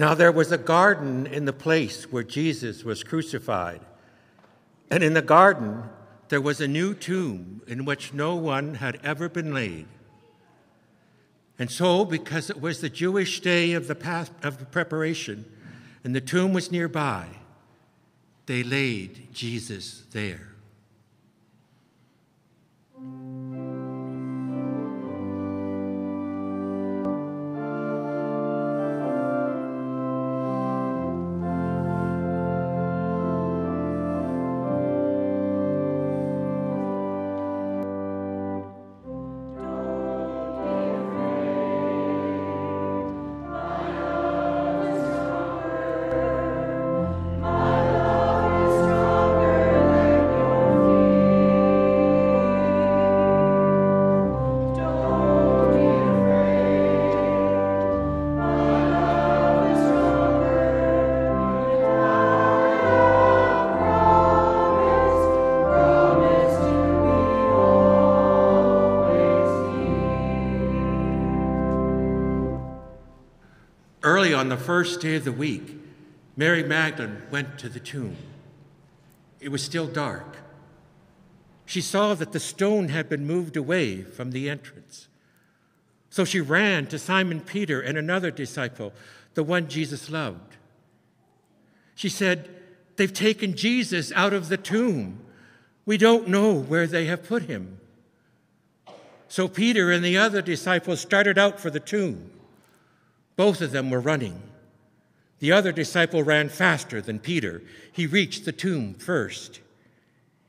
Now there was a garden in the place where Jesus was crucified. And in the garden there was a new tomb in which no one had ever been laid. And so, because it was the Jewish day of the, past, of the preparation and the tomb was nearby, they laid Jesus there. Early on the first day of the week, Mary Magdalene went to the tomb. It was still dark. She saw that the stone had been moved away from the entrance. So she ran to Simon Peter and another disciple, the one Jesus loved. She said, They've taken Jesus out of the tomb. We don't know where they have put him. So Peter and the other disciples started out for the tomb. Both of them were running. The other disciple ran faster than Peter. He reached the tomb first.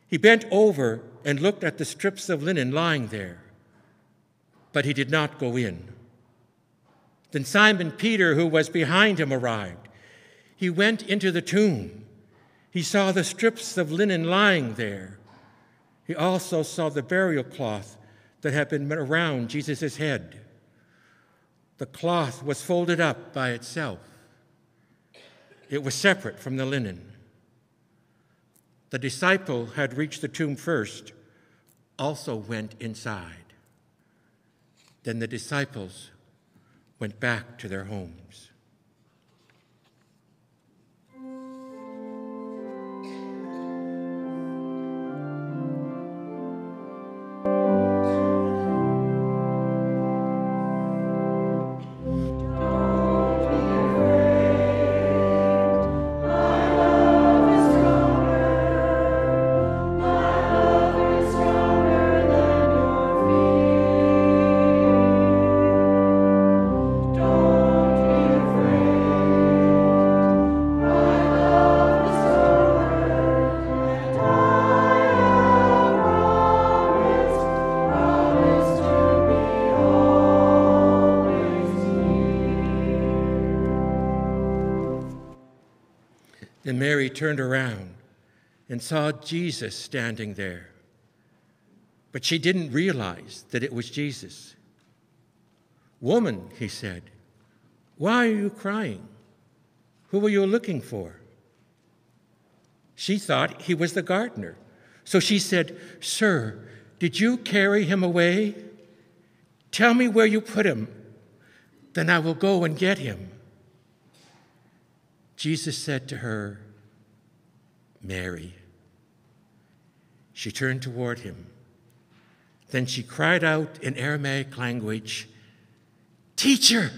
He bent over and looked at the strips of linen lying there, but he did not go in. Then Simon Peter, who was behind him, arrived. He went into the tomb. He saw the strips of linen lying there. He also saw the burial cloth that had been around Jesus' head. The cloth was folded up by itself, it was separate from the linen. The disciple had reached the tomb first, also went inside. Then the disciples went back to their homes. Turned around and saw Jesus standing there. But she didn't realize that it was Jesus. Woman, he said, why are you crying? Who were you looking for? She thought he was the gardener. So she said, Sir, did you carry him away? Tell me where you put him, then I will go and get him. Jesus said to her, Mary. She turned toward him. Then she cried out in Aramaic language, Teacher!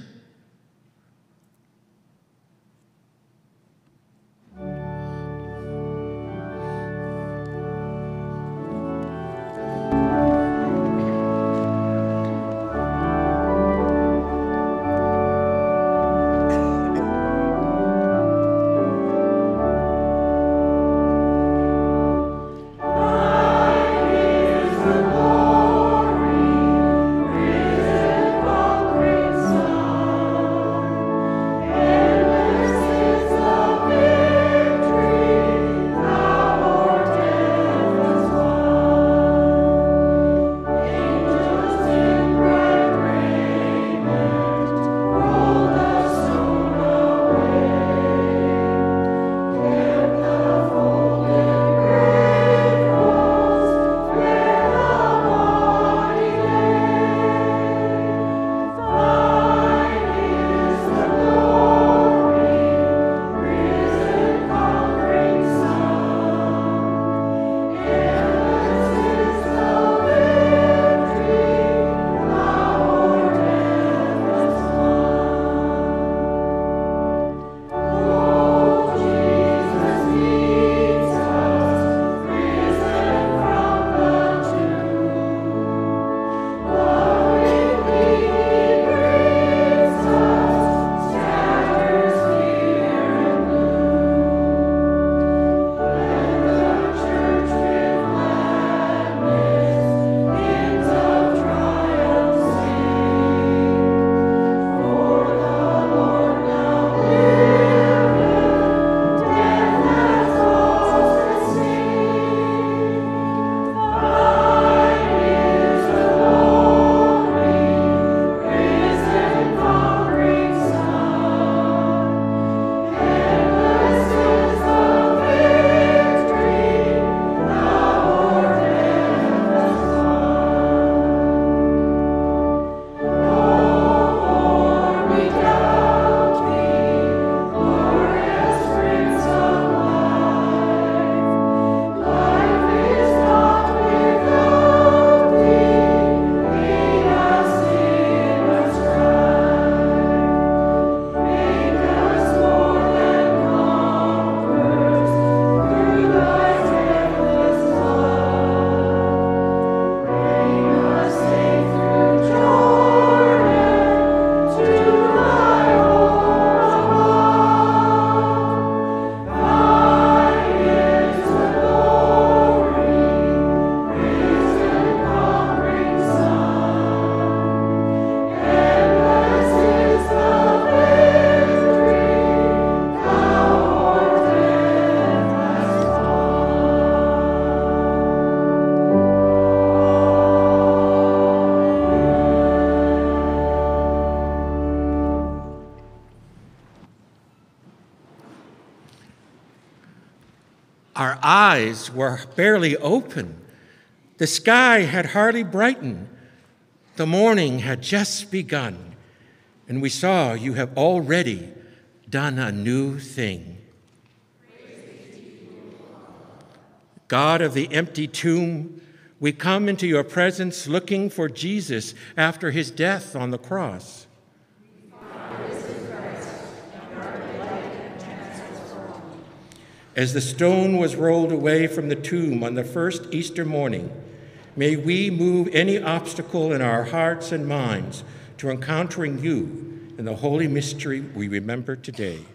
Eyes were barely open. The sky had hardly brightened. The morning had just begun. And we saw you have already done a new thing. God of the empty tomb, we come into your presence looking for Jesus after his death on the cross. As the stone was rolled away from the tomb on the first Easter morning, may we move any obstacle in our hearts and minds to encountering you in the holy mystery we remember today.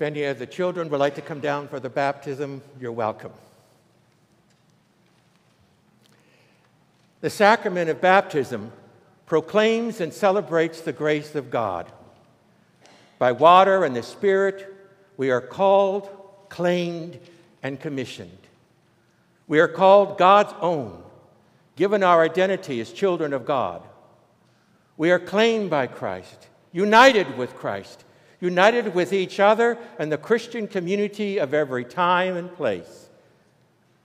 If any of the children would like to come down for the baptism, you're welcome. The sacrament of baptism proclaims and celebrates the grace of God. By water and the Spirit, we are called, claimed, and commissioned. We are called God's own, given our identity as children of God. We are claimed by Christ, united with Christ, united with each other and the Christian community of every time and place.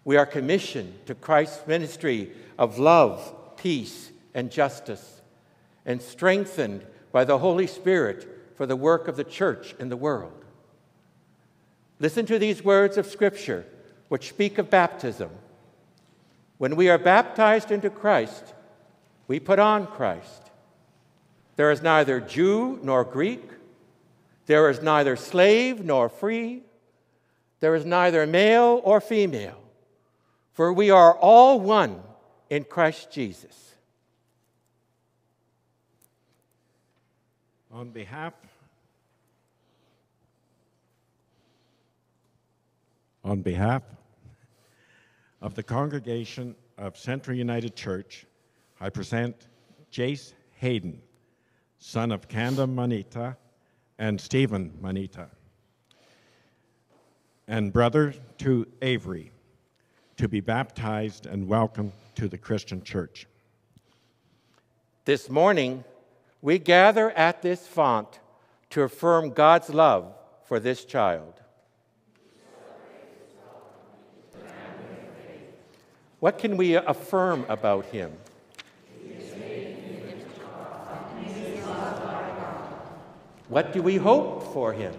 We are commissioned to Christ's ministry of love, peace, and justice, and strengthened by the Holy Spirit for the work of the church in the world. Listen to these words of Scripture, which speak of baptism. When we are baptized into Christ, we put on Christ. There is neither Jew nor Greek, there is neither slave nor free, there is neither male or female, for we are all one in Christ Jesus. On behalf on behalf of the congregation of Central United Church, I present Jace Hayden, son of Kanda Manita and Stephen Manita, and brother to Avery, to be baptized and welcomed to the Christian church. This morning, we gather at this font to affirm God's love for this child. What can we affirm about him? What do we hope for him?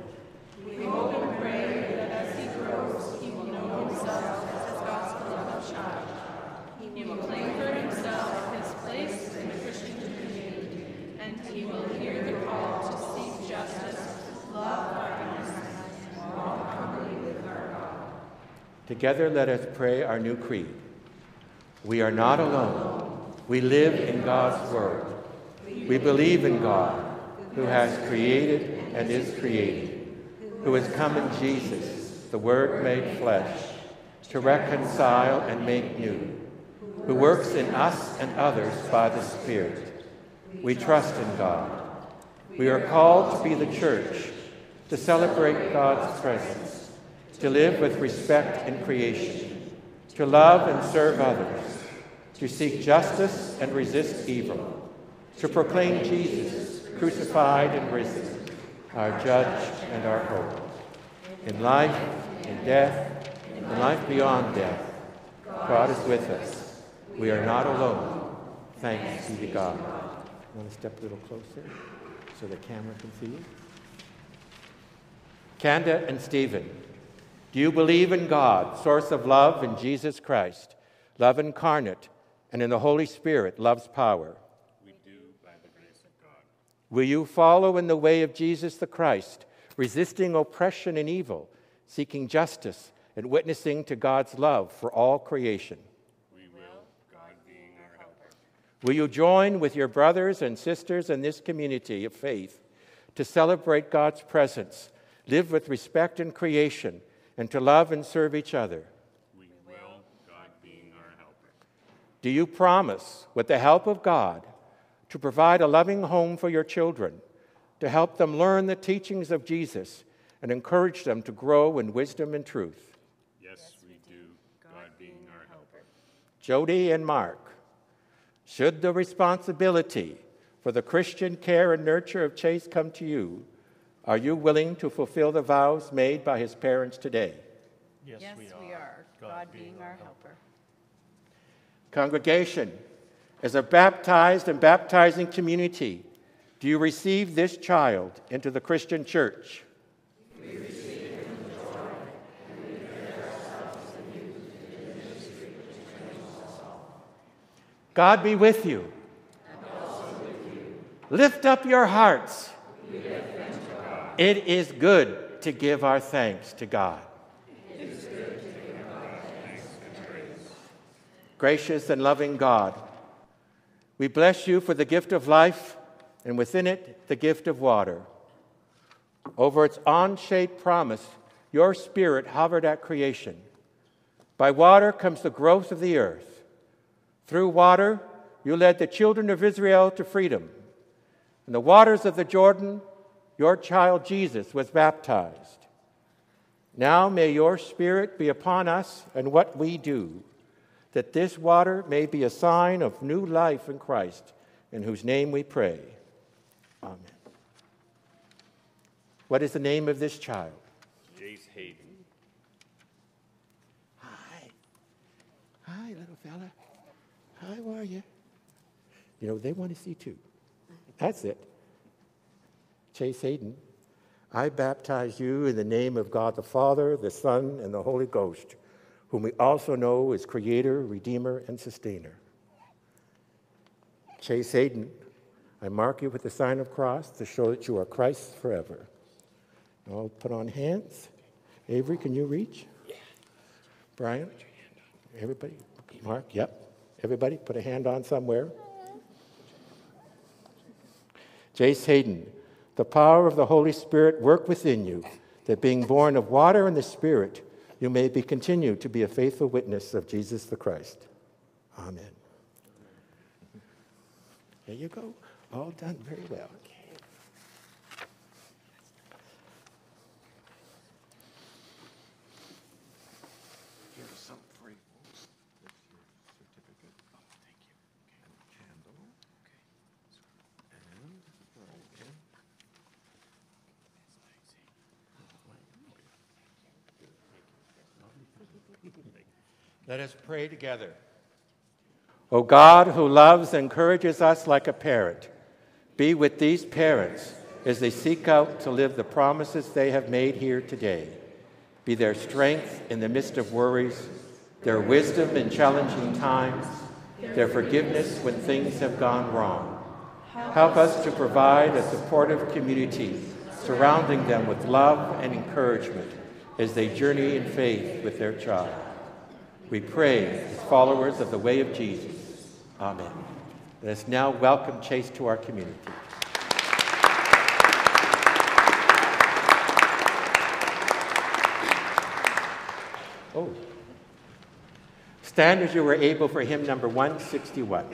We hope and pray that as he grows, he will know himself as his gospel child. He will claim for himself his place in the Christian community, and he will hear the call to seek justice, love kindness, and walk humbly with our God. Together, let us pray our new creed. We are not alone. We live in God's Word. We believe in God who has created and is created, who has come in Jesus, the Word made flesh, to reconcile and make new, who works in us and others by the Spirit. We trust in God. We are called to be the church, to celebrate God's presence, to live with respect in creation, to love and serve others, to seek justice and resist evil, to proclaim Jesus crucified and risen, our judge and our hope. In life, in death, in life beyond death, God is with us. We are not alone. Thanks be to God. You want to step a little closer so the camera can see you? Kanda and Stephen, do you believe in God, source of love in Jesus Christ, love incarnate, and in the Holy Spirit, love's power? Will you follow in the way of Jesus the Christ, resisting oppression and evil, seeking justice, and witnessing to God's love for all creation? We will, God being our helper. Will you join with your brothers and sisters in this community of faith to celebrate God's presence, live with respect in creation, and to love and serve each other? We will, God being our helper. Do you promise, with the help of God, to provide a loving home for your children, to help them learn the teachings of Jesus, and encourage them to grow in wisdom and truth. Yes, we do, God being our helper. Jody and Mark, should the responsibility for the Christian care and nurture of Chase come to you, are you willing to fulfill the vows made by his parents today? Yes, yes we are. God being our helper. Congregation, as a baptized and baptizing community, do you receive this child into the Christian church? God be with you. With you. Lift up your hearts. It is good to give our thanks to God. Thanks and Gracious and loving God, we bless you for the gift of life and within it the gift of water. Over its on shaped promise, your spirit hovered at creation. By water comes the growth of the earth. Through water, you led the children of Israel to freedom. In the waters of the Jordan, your child Jesus was baptized. Now may your Spirit be upon us and what we do, that this water may be a sign of new life in Christ, in whose name we pray. Amen. What is the name of this child? Jace Hayden. Hi. Hi, little fella. How are you? You know, they want to see too. That's it. Chase Hayden, I baptize you in the name of God the Father, the Son, and the Holy Ghost, whom we also know as Creator, Redeemer, and Sustainer. Chase Hayden, I mark you with the sign of cross to show that you are Christ's forever. Now I'll put on hands. Avery, can you reach? Yeah. Brian? Everybody? Mark? Yep. Everybody put a hand on somewhere. Jace Hayden, the power of the Holy Spirit work within you, that being born of water and the Spirit, you may be continued to be a faithful witness of Jesus the Christ. Amen. There you go. All done very well. Here's some for you. That's your certificate. Oh, thank you. And candle. Okay. And Brian. Let us pray together. O God, who loves and encourages us like a parent, be with these parents as they seek out to live the promises they have made here today. Be their strength in the midst of worries, their wisdom in challenging times, their forgiveness when things have gone wrong. Help us to provide a supportive community surrounding them with love and encouragement as they journey in faith with their child. We pray as followers of the way of Jesus. Amen. Let us now welcome Chase to our community. Oh. Stand as you were able for hymn number 161.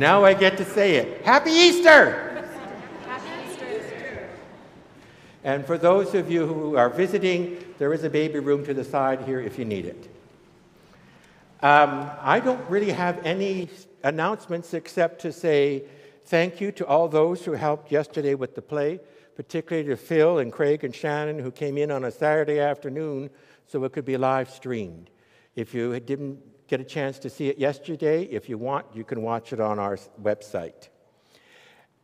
Now I get to say it. Happy Easter! And for those of you who are visiting, there is a baby room to the side here if you need it. Um, I don't really have any announcements except to say thank you to all those who helped yesterday with the play, particularly to Phil and Craig and Shannon who came in on a Saturday afternoon so it could be live streamed. If you didn't get a chance to see it yesterday. If you want, you can watch it on our website.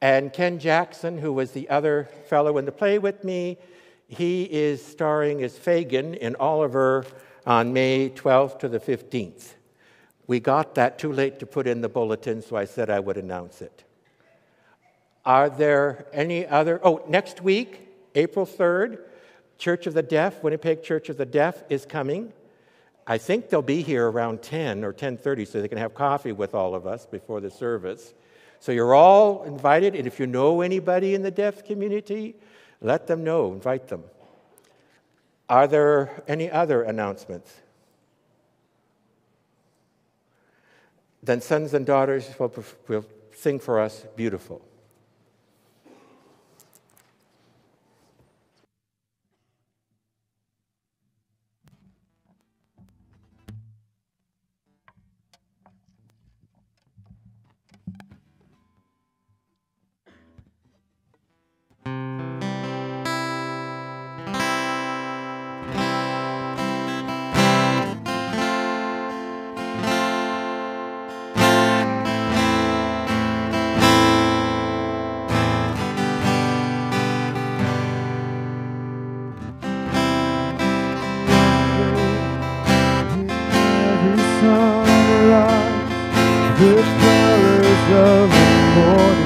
And Ken Jackson, who was the other fellow in the play with me, he is starring as Fagin in Oliver on May 12th to the 15th. We got that too late to put in the bulletin, so I said I would announce it. Are there any other? Oh, next week, April 3rd, Church of the Deaf, Winnipeg Church of the Deaf is coming. I think they'll be here around 10 or 10:30 so they can have coffee with all of us before the service. So you're all invited and if you know anybody in the deaf community, let them know, invite them. Are there any other announcements? Then sons and daughters will, will sing for us beautiful. Lord.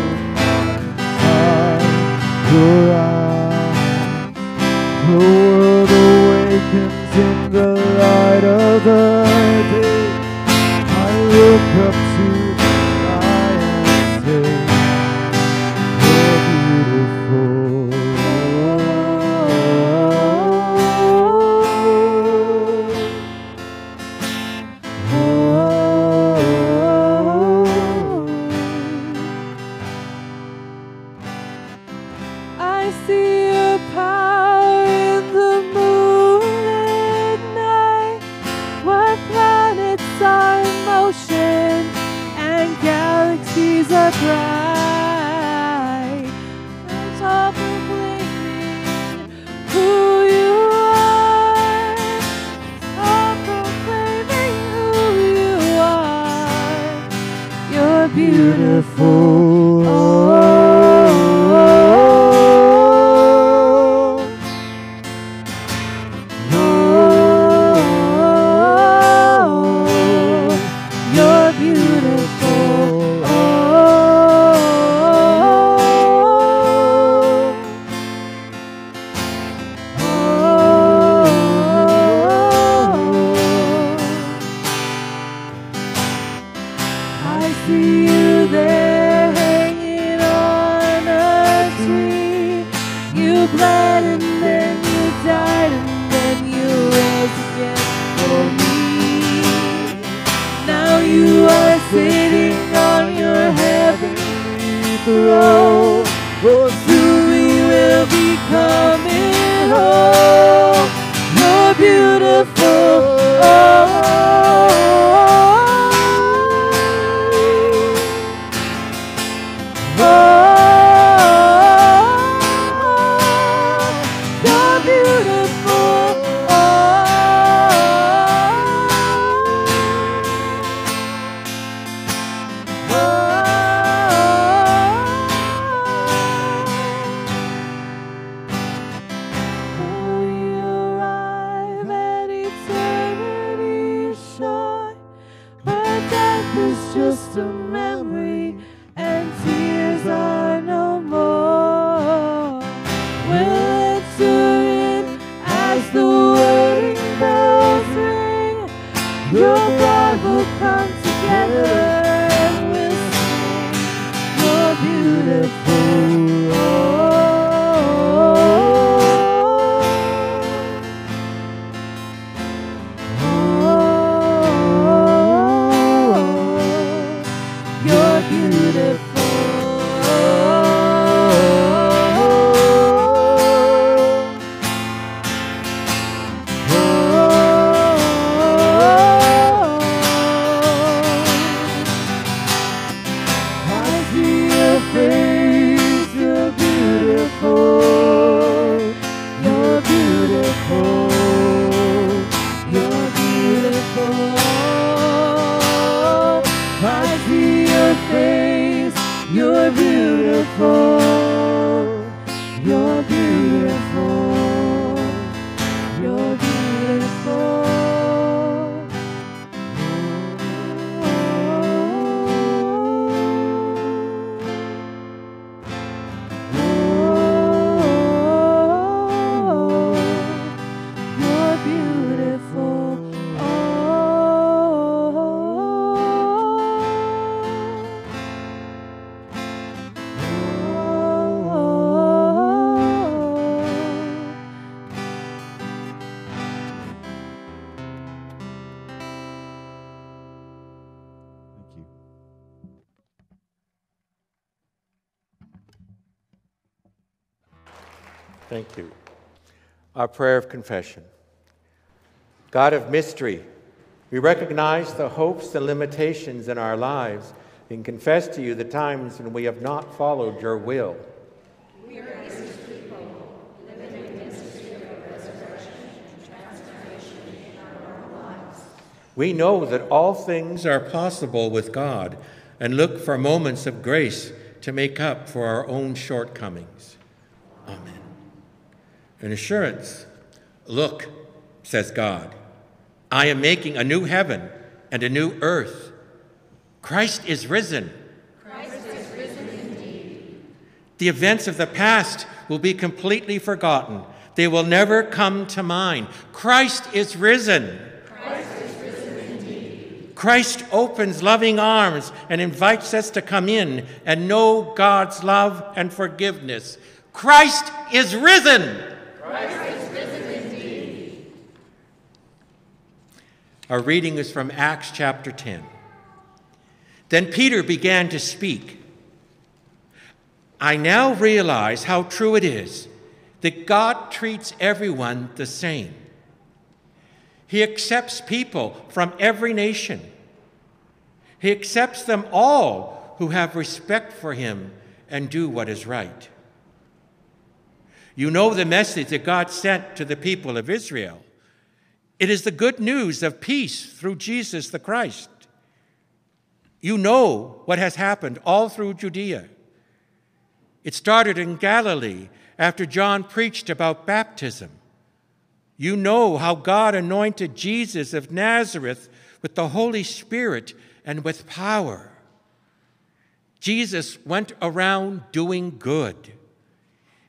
Prayer of confession. God of mystery, we recognize the hopes and limitations in our lives and confess to you the times when we have not followed your will. We know that all things are possible with God and look for moments of grace to make up for our own shortcomings. Amen. An assurance Look, says God, I am making a new heaven and a new earth. Christ is risen. Christ is risen indeed. The events of the past will be completely forgotten. They will never come to mind. Christ is risen. Christ is risen indeed. Christ opens loving arms and invites us to come in and know God's love and forgiveness. Christ is risen. Christ is risen indeed. Our reading is from Acts chapter 10. Then Peter began to speak. I now realize how true it is that God treats everyone the same. He accepts people from every nation. He accepts them all who have respect for Him and do what is right. You know the message that God sent to the people of Israel. It is the good news of peace through Jesus the Christ. You know what has happened all through Judea. It started in Galilee after John preached about baptism. You know how God anointed Jesus of Nazareth with the Holy Spirit and with power. Jesus went around doing good.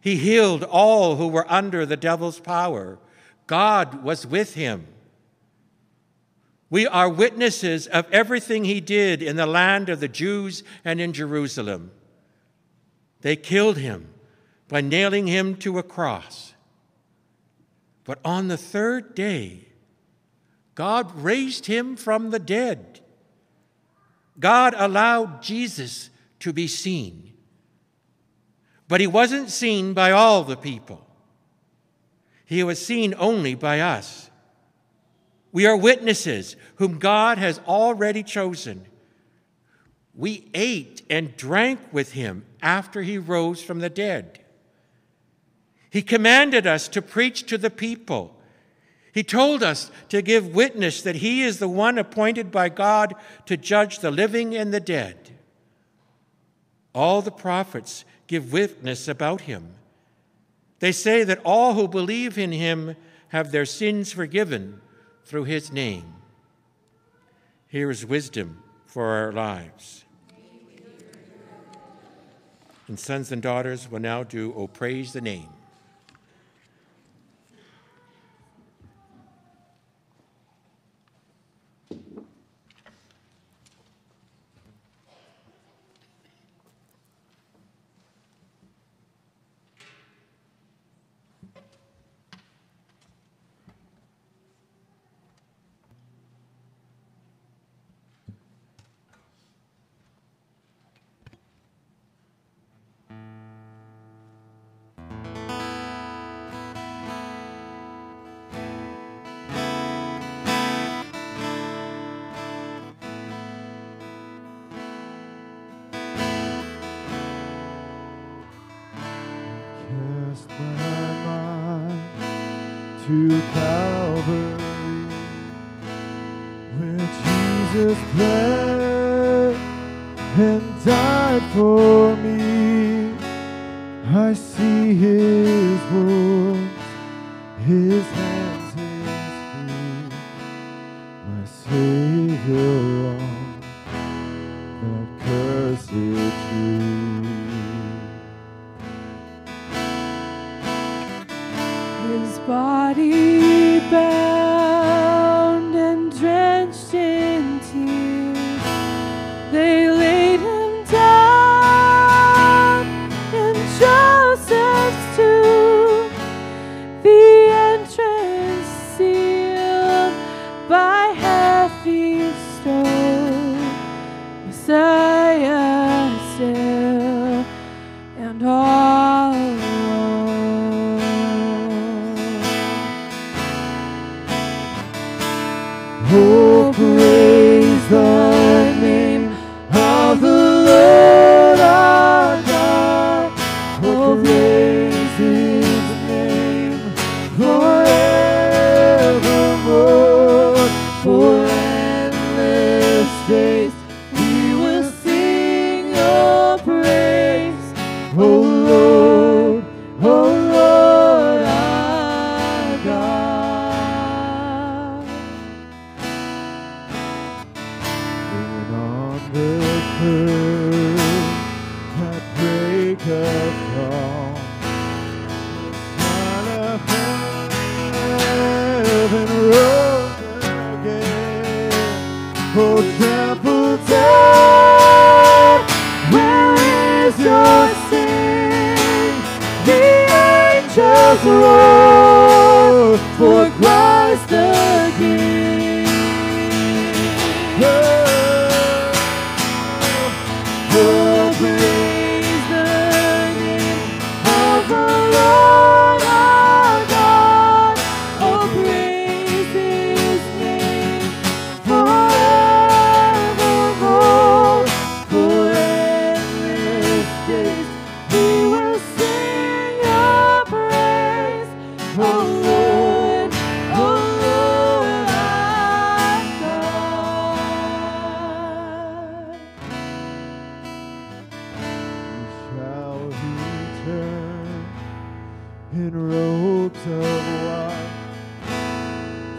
He healed all who were under the devil's power. God was with him. We are witnesses of everything he did in the land of the Jews and in Jerusalem. They killed him by nailing him to a cross. But on the third day, God raised him from the dead. God allowed Jesus to be seen. But he wasn't seen by all the people, he was seen only by us. We are witnesses whom God has already chosen. We ate and drank with him after he rose from the dead. He commanded us to preach to the people. He told us to give witness that he is the one appointed by God to judge the living and the dead. All the prophets give witness about him. They say that all who believe in him have their sins forgiven through his name. Here is wisdom for our lives. And sons and daughters will now do, Oh, praise the name. To Calvary, where Jesus bled and died for me. I see His wounds, His hands,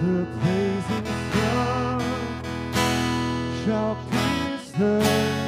The blazing sun shall pierce the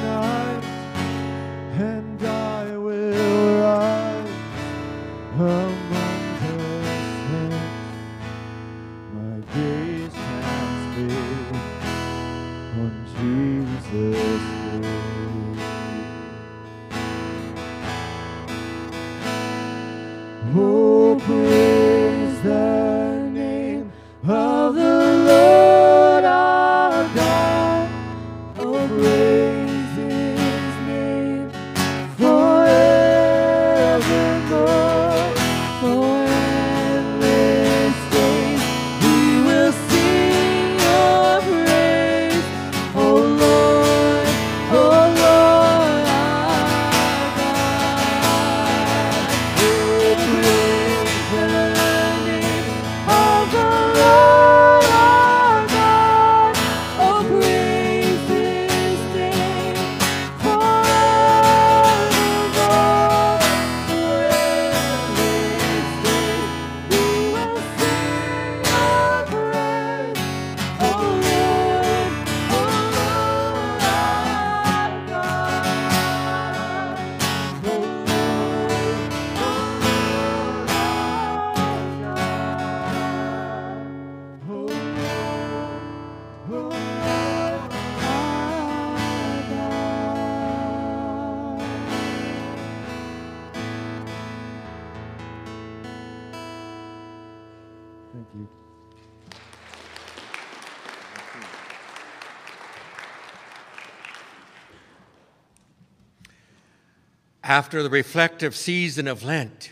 After the reflective season of Lent,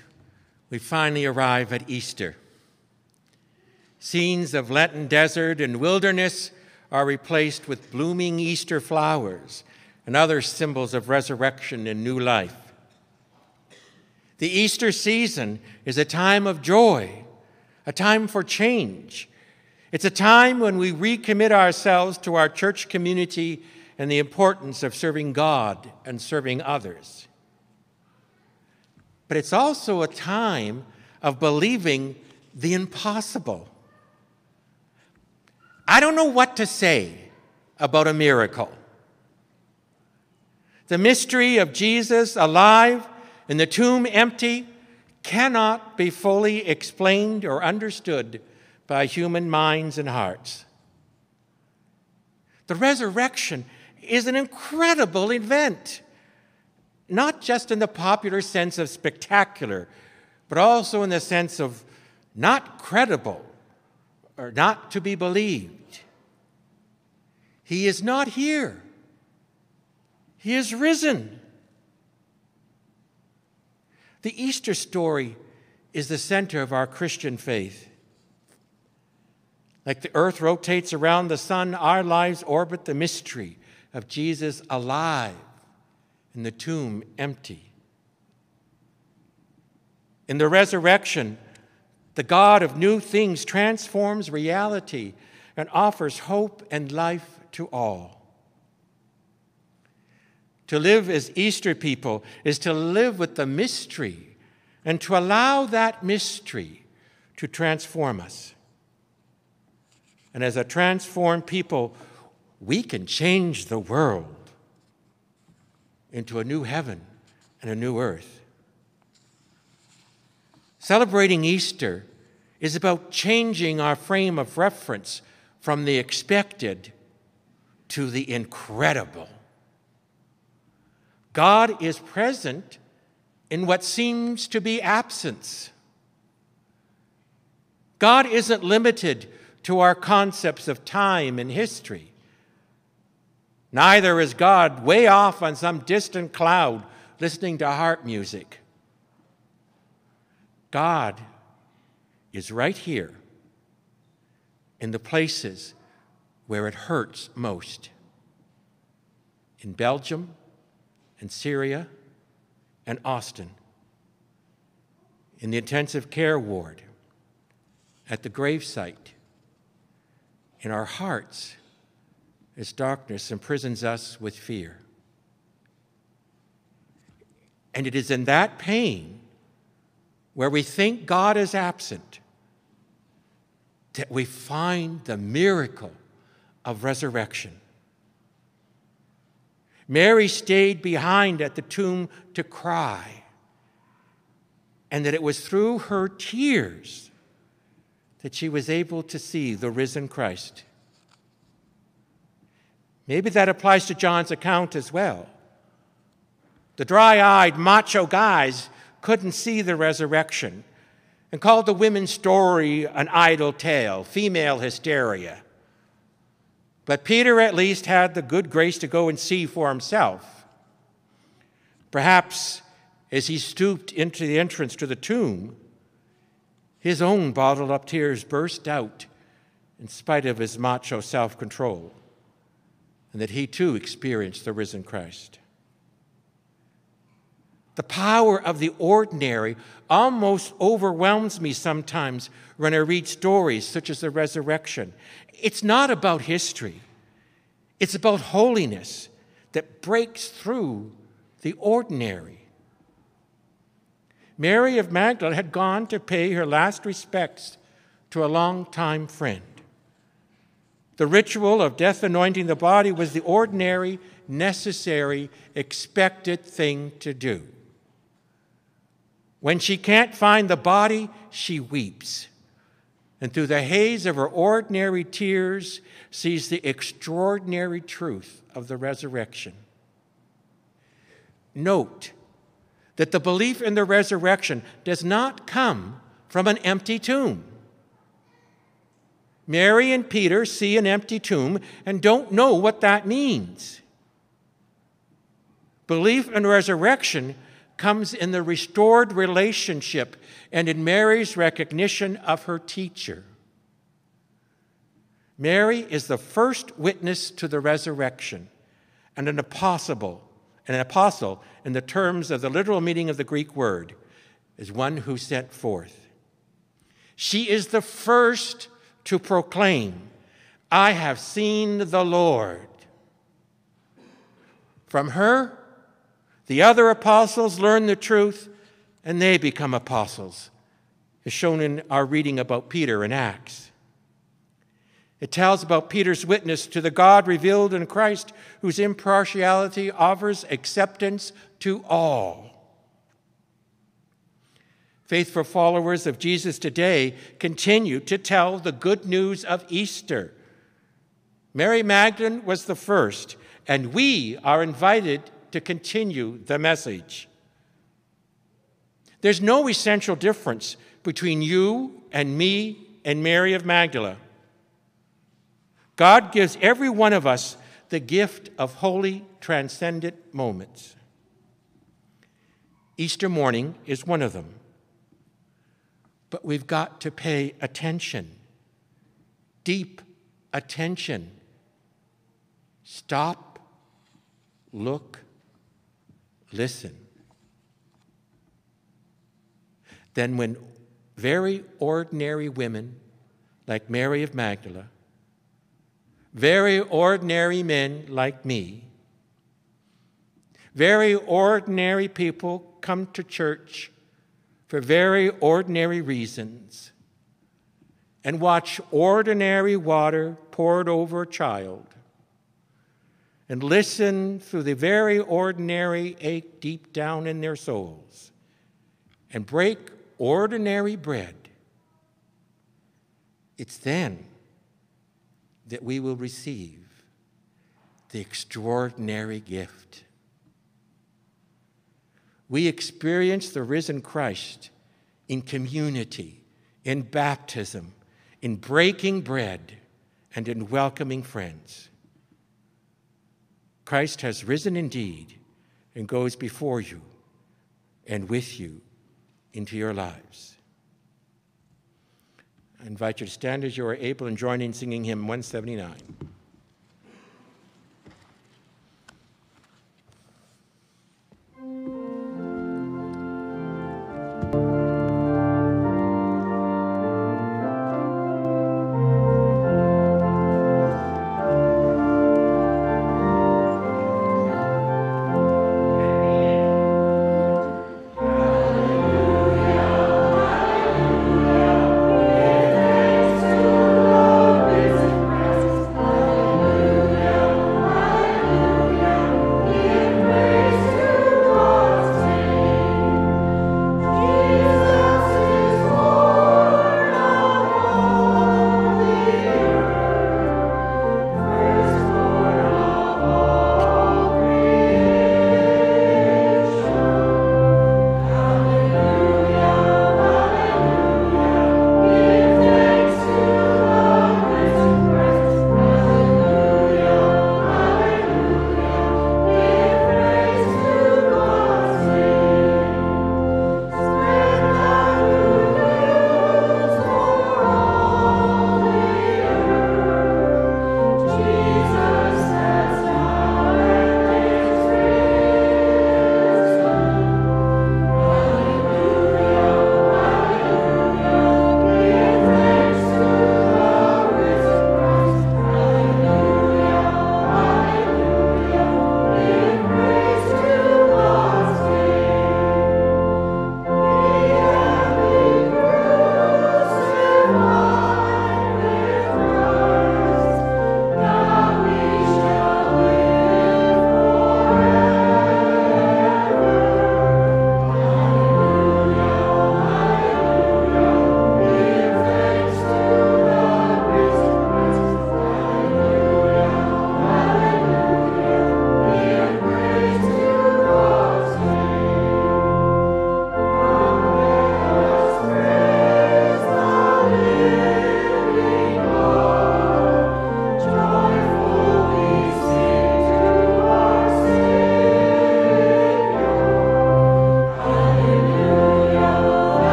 we finally arrive at Easter. Scenes of Lenten desert and wilderness are replaced with blooming Easter flowers and other symbols of resurrection and new life. The Easter season is a time of joy, a time for change. It's a time when we recommit ourselves to our church community and the importance of serving God and serving others. But it's also a time of believing the impossible. I don't know what to say about a miracle. The mystery of Jesus alive and the tomb empty cannot be fully explained or understood by human minds and hearts. The resurrection is an incredible event, not just in the popular sense of spectacular, but also in the sense of not credible or not to be believed. He is not here. He is risen. The Easter story is the center of our Christian faith. Like the earth rotates around the sun, our lives orbit the mystery of Jesus alive and the tomb empty. In the resurrection, the God of new things transforms reality and offers hope and life to all. To live as Easter people is to live with the mystery and to allow that mystery to transform us. And as a transformed people, we can change the world into a new heaven and a new earth. Celebrating Easter is about changing our frame of reference from the expected to the incredible. God is present in what seems to be absence. God isn't limited to our concepts of time and history. Neither is God way off on some distant cloud listening to harp music. God is right here in the places where it hurts most. In Belgium and Syria and Austin, in the intensive care ward, at the gravesite, in our hearts as darkness imprisons us with fear. And it is in that pain where we think God is absent that we find the miracle of resurrection. Mary stayed behind at the tomb to cry, and that it was through her tears that she was able to see the risen Christ. Maybe that applies to John's account as well. The dry eyed, macho guys couldn't see the resurrection and called the women's story an idle tale, female hysteria. But Peter at least had the good grace to go and see for himself. Perhaps as he stooped into the entrance to the tomb, his own bottled up tears burst out in spite of his macho self control, and that he too experienced the risen Christ. The power of the ordinary almost overwhelms me sometimes when I read stories such as the resurrection. It's not about history, it's about holiness that breaks through the ordinary. Mary of Magdala had gone to pay her last respects to a longtime friend. The ritual of death anointing the body was the ordinary, necessary, expected thing to do. When she can't find the body, she weeps. And through the haze of her ordinary tears, sees the extraordinary truth of the resurrection. Note that the belief in the resurrection does not come from an empty tomb. Mary and Peter see an empty tomb and don't know what that means. Belief in resurrection comes in the restored relationship and in Mary's recognition of her teacher. Mary is the first witness to the resurrection and an apostle, an apostle in the terms of the literal meaning of the Greek word, is one who sent forth. She is the first to proclaim, I have seen the Lord. From her, the other apostles learn the truth and they become apostles, as shown in our reading about Peter in Acts. It tells about Peter's witness to the God revealed in Christ, whose impartiality offers acceptance to all. Faithful followers of Jesus today continue to tell the good news of Easter. Mary Magdalene was the first, and we are invited to continue the message. There's no essential difference between you and me and Mary of Magdala. God gives every one of us the gift of holy, transcendent moments. Easter morning is one of them. But we've got to pay attention, deep attention. Stop, look, listen. Then, when very ordinary women like Mary of Magdala, very ordinary men like me, very ordinary people come to church for very ordinary reasons and watch ordinary water poured over a child and listen through the very ordinary ache deep down in their souls and break ordinary bread, it's then that we will receive the extraordinary gift. We experience the risen Christ in community, in baptism, in breaking bread, and in welcoming friends. Christ has risen indeed and goes before you and with you into your lives. I invite you to stand as you are able and join in singing hymn 179.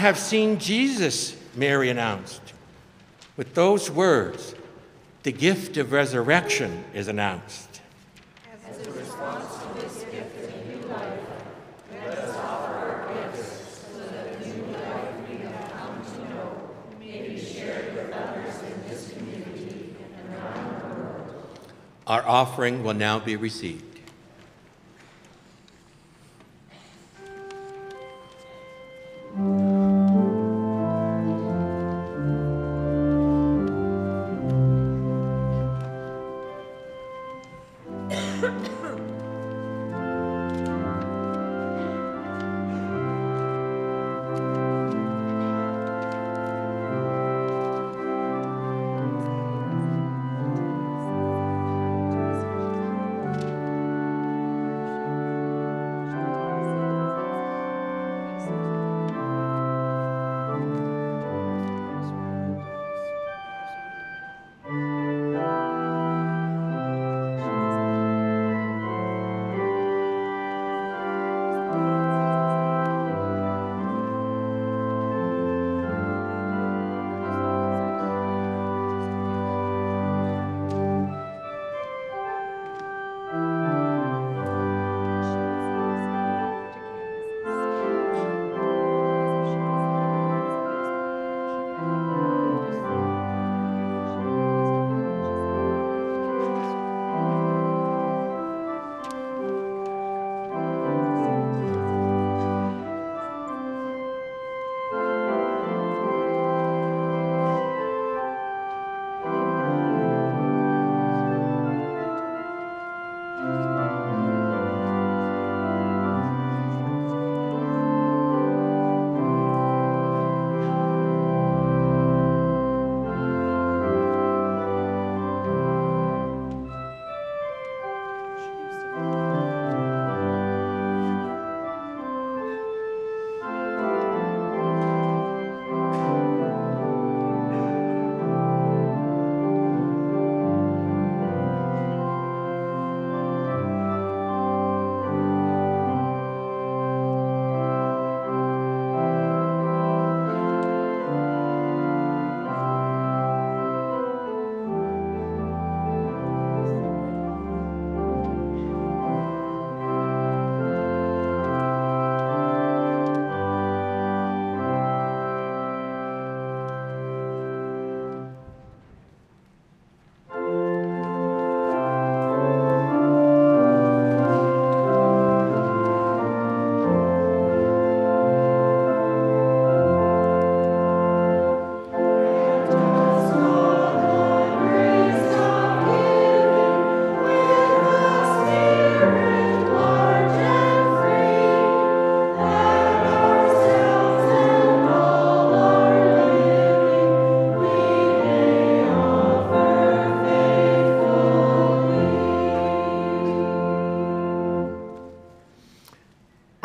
Have seen Jesus, Mary announced. With those words, the gift of resurrection is announced. As a response to this gift of new life, let us offer our gifts so that the new life we have come to know may be shared with others in this community and around the world. Our offering will now be received.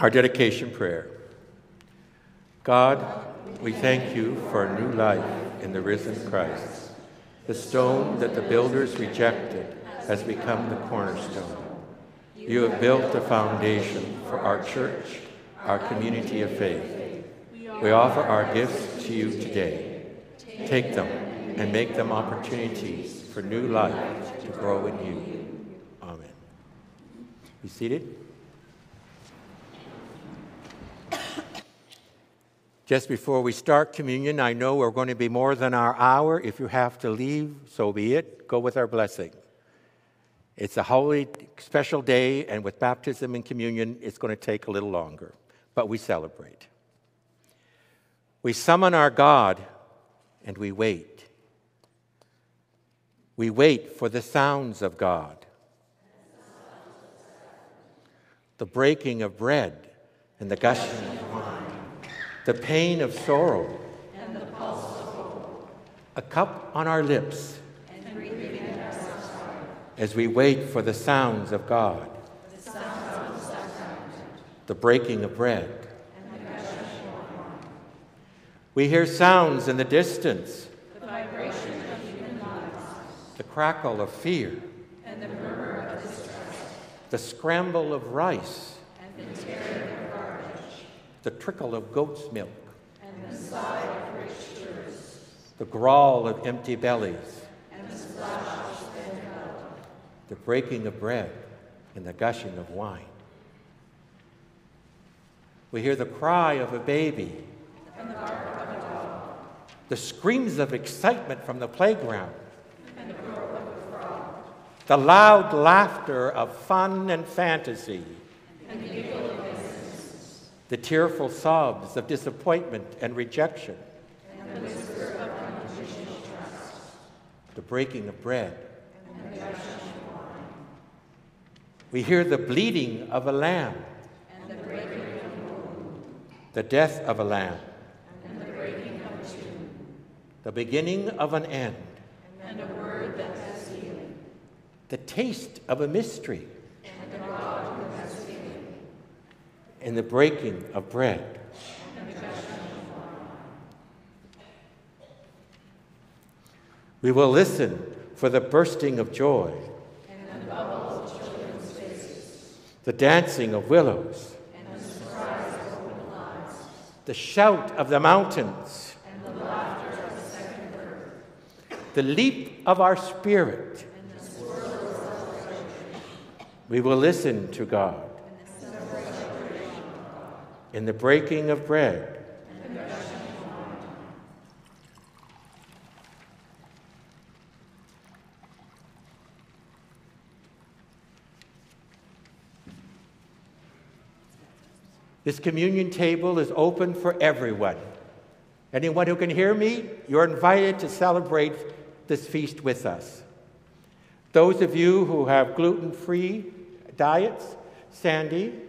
Our dedication prayer. God, we thank you for a new life in the risen Christ. The stone that the builders rejected has become the cornerstone. You have built a foundation for our church, our community of faith. We offer our gifts to you today. Take them and make them opportunities for new life to grow in you. Amen. Be seated. Just before we start communion, I know we're going to be more than our hour. If you have to leave, so be it. Go with our blessing. It's a holy, special day, and with baptism and communion, it's going to take a little longer, but we celebrate. We summon our God and we wait. We wait for the sounds of God the breaking of bread and the gushing of wine, the pain of sorrow, and the pulse of hope, a cup on our lips, and breathing in our as we wait for the sounds of God, the, sounds of the breaking of bread, the gushing of wine. We hear sounds in the distance, the vibration of human lives, the crackle of fear, and the murmur of distress the scramble of rice, and the garbage, the trickle of goat's milk, and the sigh of rich tourists, the growl of empty bellies, and the splash of spent milk, the breaking of bread, and the gushing of wine. We hear the cry of a baby, and the bark of a dog, the screams of excitement from the playground, the loud laughter of fun and fantasy, and the, tearful sobs of disappointment and rejection, and the trust, the breaking of bread, We hear the bleating of a lamb, the of the death of a lamb, the of a the beginning of an end, the taste of a mystery, and the, and the breaking of bread. We will listen for the bursting of joy, the, of the dancing of willows, the, the shout of the mountains, the of the leap of our spirit we will listen to God. In the breaking of bread. This communion table is open for everyone. Anyone who can hear me, you're invited to celebrate this feast with us. Those of you who have gluten free diets, Sandy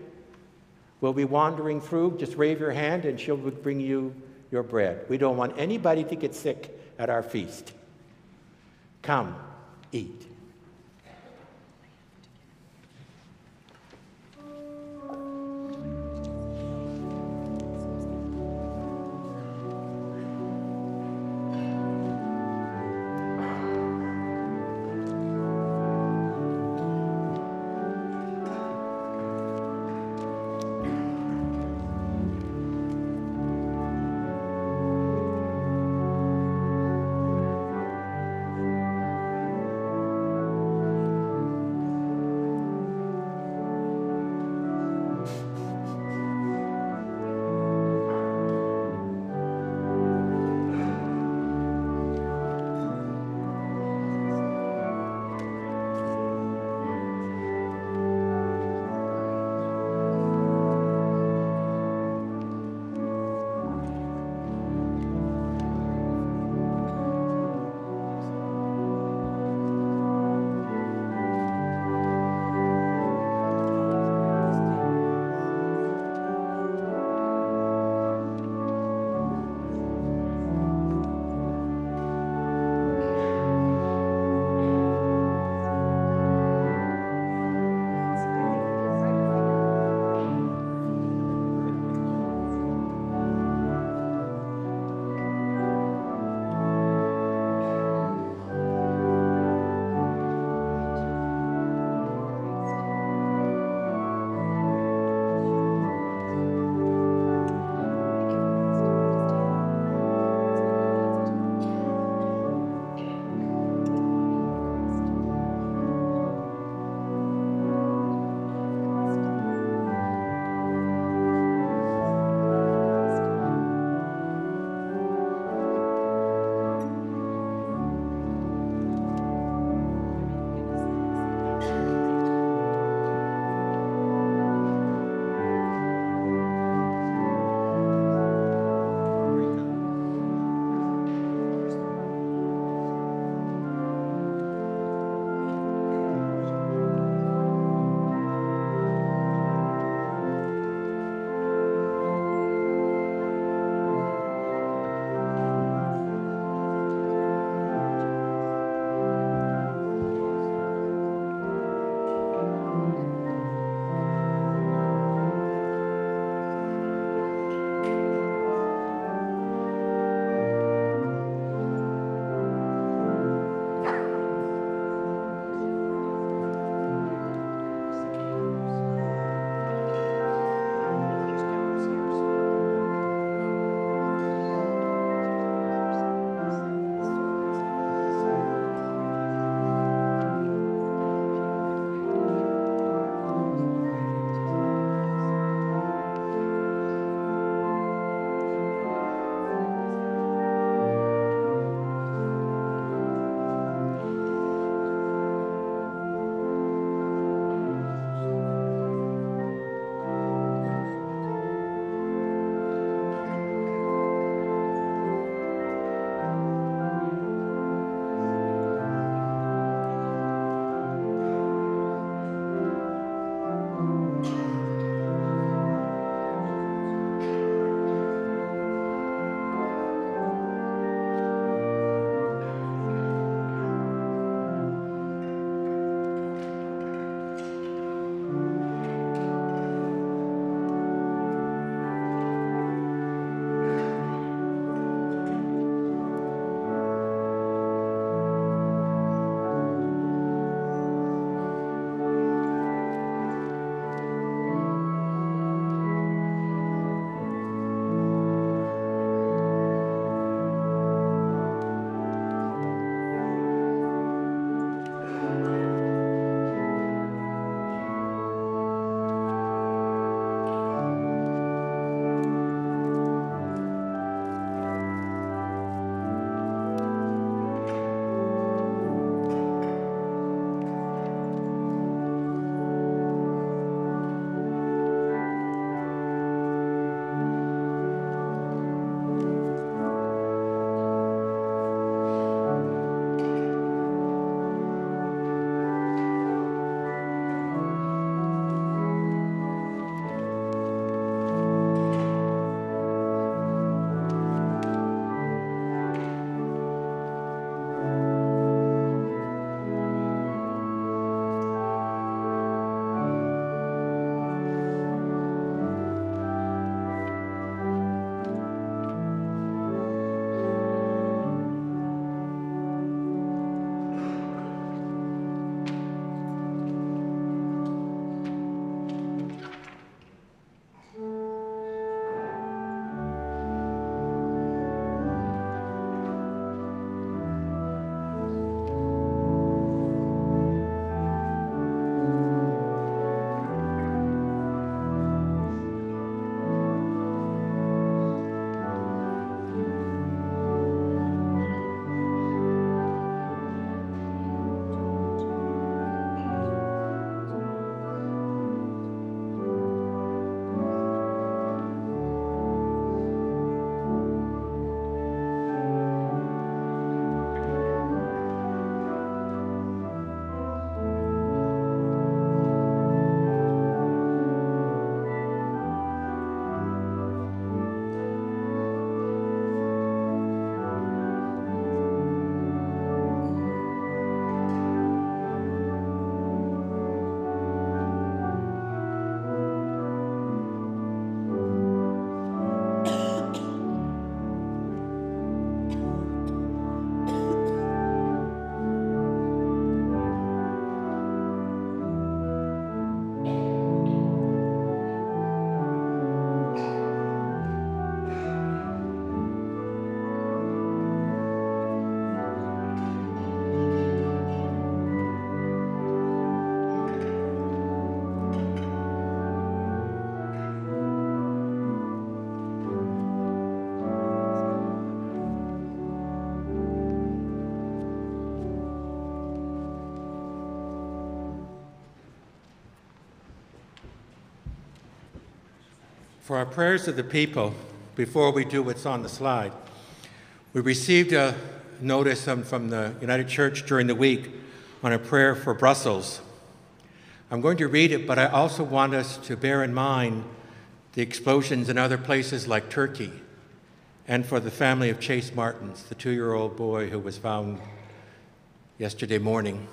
will be wandering through. Just wave your hand and she'll bring you your bread. We don't want anybody to get sick at our feast. Come, eat. For our prayers of the people, before we do what's on the slide, we received a notice from the United Church during the week on a prayer for Brussels. I'm going to read it, but I also want us to bear in mind the explosions in other places like Turkey and for the family of Chase Martens, the two year old boy who was found yesterday morning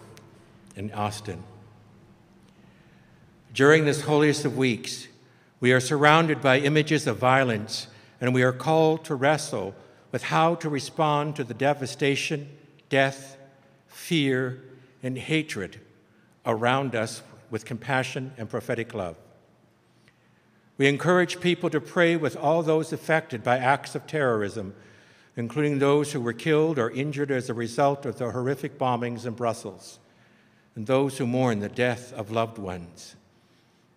in Austin. During this holiest of weeks, we are surrounded by images of violence, and we are called to wrestle with how to respond to the devastation, death, fear, and hatred around us with compassion and prophetic love. We encourage people to pray with all those affected by acts of terrorism, including those who were killed or injured as a result of the horrific bombings in Brussels, and those who mourn the death of loved ones,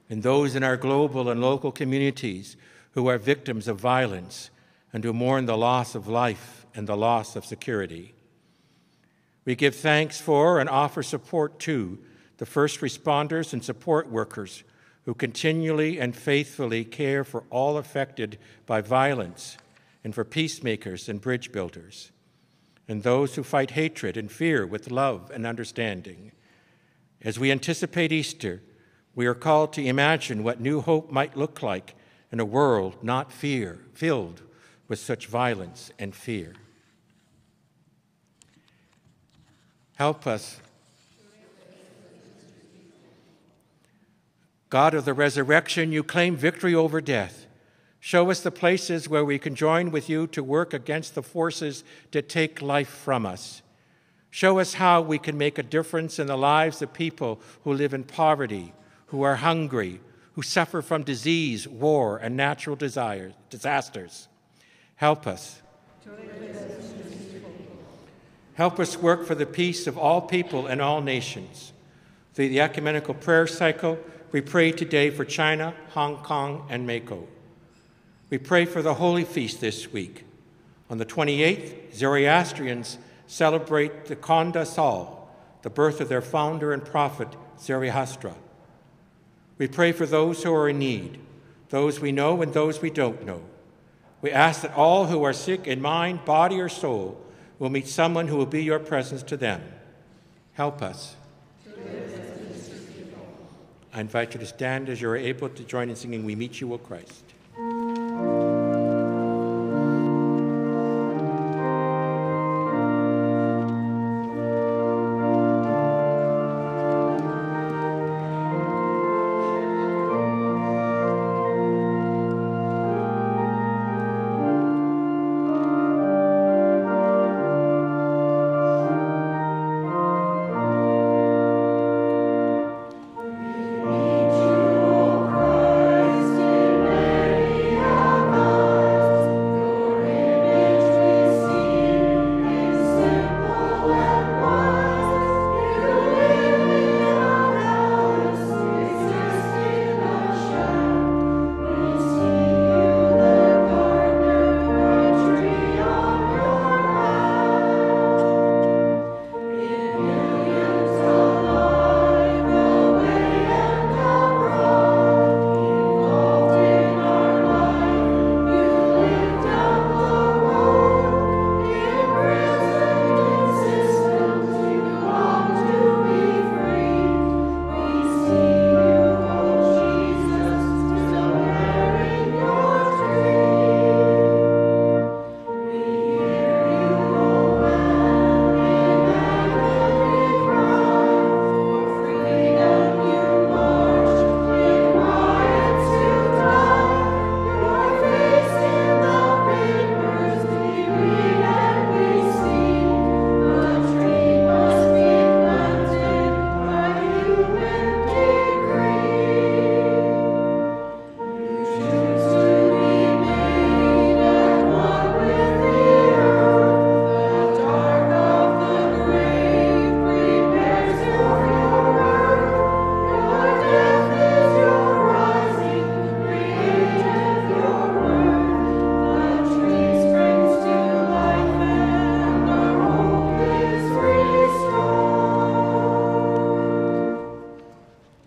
and those in our global and local communities who are victims of violence and who mourn the loss of life and the loss of security. We give thanks for and offer support to the first responders and support workers who continually and faithfully care for all affected by violence and for peacemakers and bridge builders, and those who fight hatred and fear with love and understanding. As we anticipate Easter, we are called to imagine what new hope might look like in a world not fear, filled with such violence and fear. Help us God of the resurrection, you claim victory over death. Show us the places where we can join with you to work against the forces that take life from us. Show us how we can make a difference in the lives of people who live in poverty, who are hungry, who suffer from disease, war, and natural desires, disasters. Help us. Help us work for the peace of all people and all nations. Through the ecumenical prayer cycle, we pray today for China, Hong Kong, and Macau. We pray for the Holy Feast this week. On the 28th, Zoroastrians celebrate the Khordad Sal, the birth of their founder and prophet, Zoroaster. We pray for those who are in need, those we know and those we don't know. We ask that all who are sick in mind, body, or soul will meet someone who will be your presence to them. Help us. I invite you to stand as you are able to join in singing We Meet You, O Christ.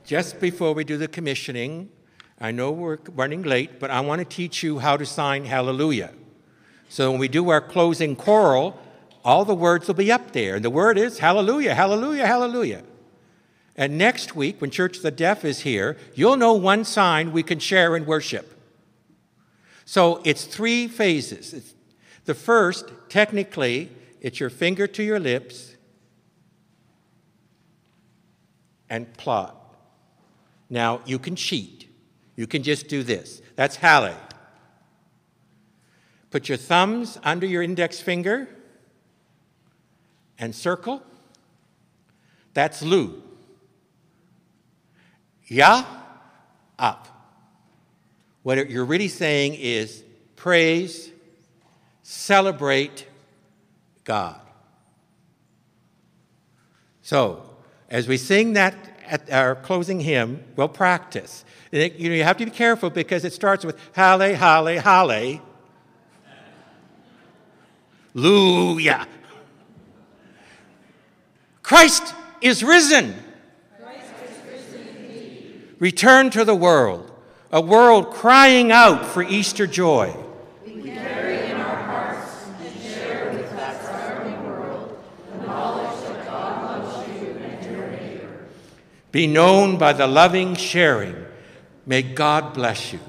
Just before we do the commissioning, I know we're running late, but I want to teach you how to sign hallelujah. So when we do our closing choral, all the words will be up there. And the word is hallelujah, hallelujah, hallelujah. And next week, when Church of the Deaf is here, you'll know one sign we can share in worship. So it's three phases. It's the first, technically, it's your finger to your lips and plot. Now, you can cheat. You can just do this. That's Halle. Put your thumbs under your index finger and circle. That's Lu. Ya, up. What you're really saying is praise, celebrate God. So, as we sing that at our closing hymn, we'll practice. You, know, you have to be careful because it starts with halle, halle, halle. Hallelujah. Christ is risen. Christ is risen Return to the world, a world crying out for Easter joy. We carry in our hearts and share with that surrounding world the knowledge that God loves you and your neighbor. Be known by the loving sharing. May God bless you.